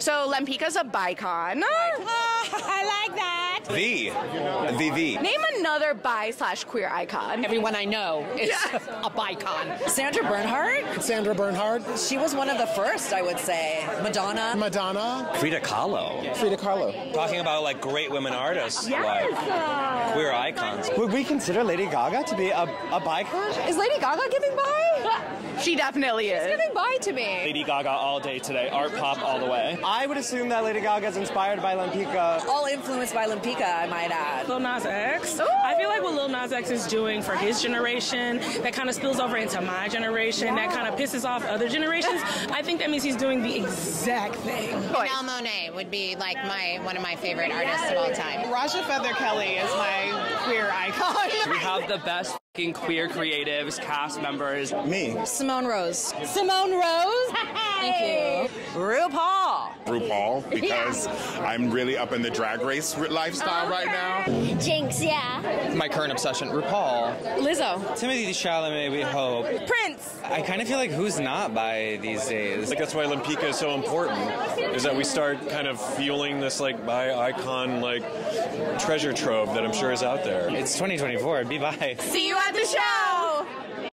So Lempicka's a bicon. I like that. V. The V. Name another bi slash queer icon. Everyone I know is a bicon. Sandra Bernhard? Sandra Bernhard. She was one of the first, I would say. Madonna. Madonna. Frida Kahlo. Frida Kahlo. Talking about like great women artists, like uh, queer icons. Would we consider Lady Gaga to be a, a bicon? Is Lady Gaga giving bi? She definitely is. She's giving bi to me. Lady Gaga all day today, art pop all the way. I would assume that Lady Gaga is inspired by Lempicka. All influenced by Lempicka, I might add. Lil Nas X. I feel like what Lil Nas X is doing for his generation, that kind of spills over into my generation, that kind of pisses off other generations. I think that means he's doing the exact thing. Janelle Monáe would be like my one of my favorite artists of all time. Raja Feather Kelly is my queer icon. We have the best fucking queer creatives, cast members. Me. Simone Rose. Simone Rose. Thank you. RuPaul. RuPaul because I'm really up in the drag race r- lifestyle right now. Jinkx, yeah. My current obsession, RuPaul. Lizzo. Timothée Chalamet, we hope. Prince. I kind of feel like who's not bi these days. Like that's why Lempicka is so important, is that we start kind of fueling this like bi icon like treasure trove that I'm sure is out there. It's 2024. Be bye. See you at the show.